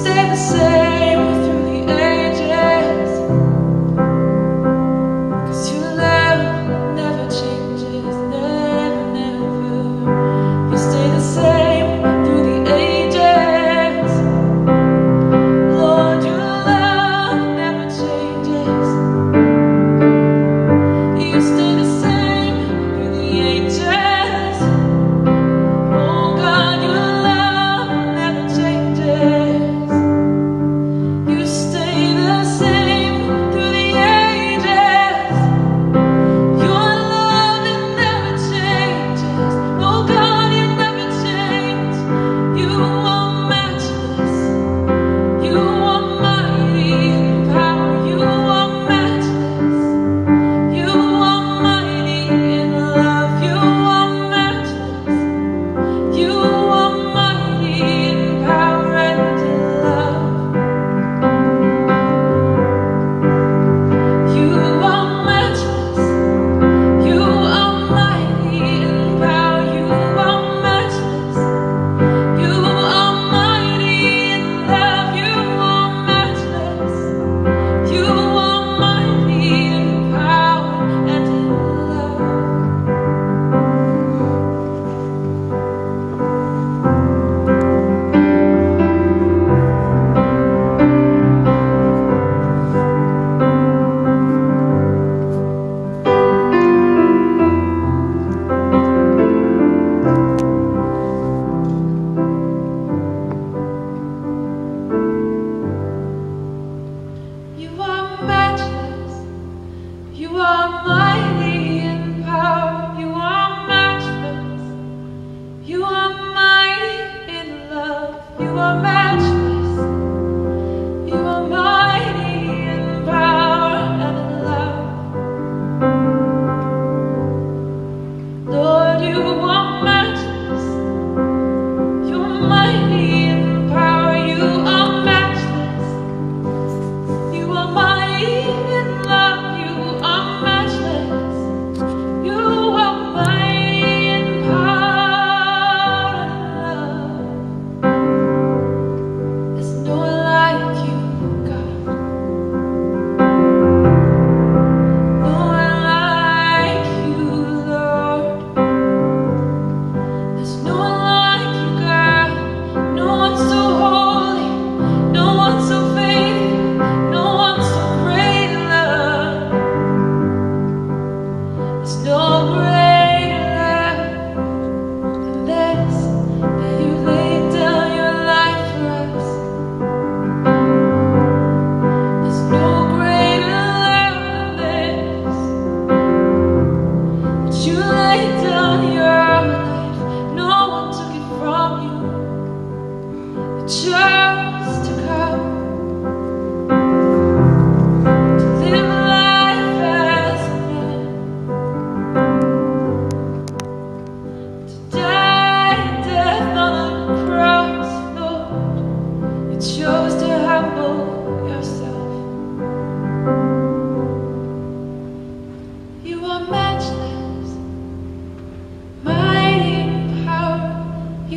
child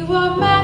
You are my